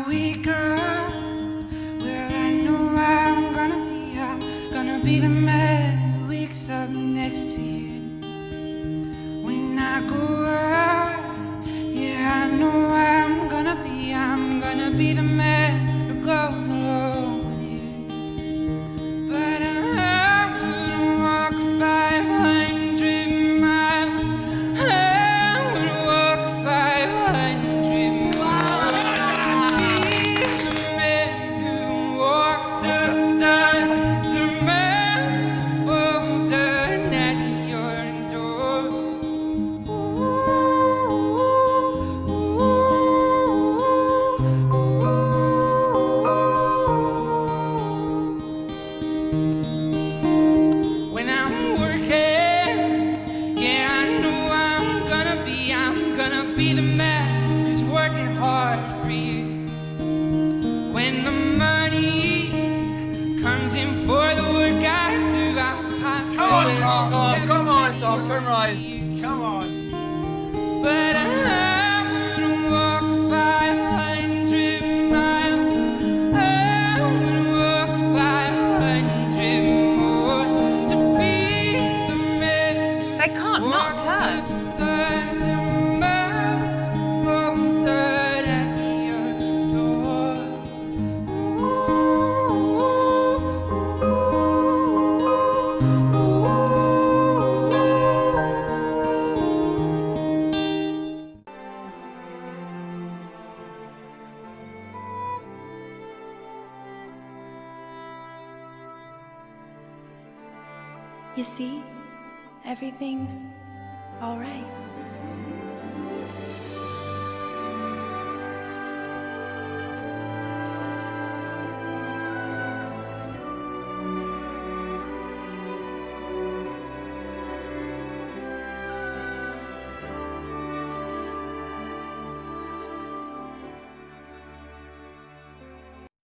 I wake up, well, I know I'm gonna be, I'm gonna be the man who wakes up next to you. When I go out, be the man who's working hard for you. When the money comes in for the work I do, I'll pass Come on, it Tom. on Come on, Tom, turn right. Come on. But I'm You see, everything's all right.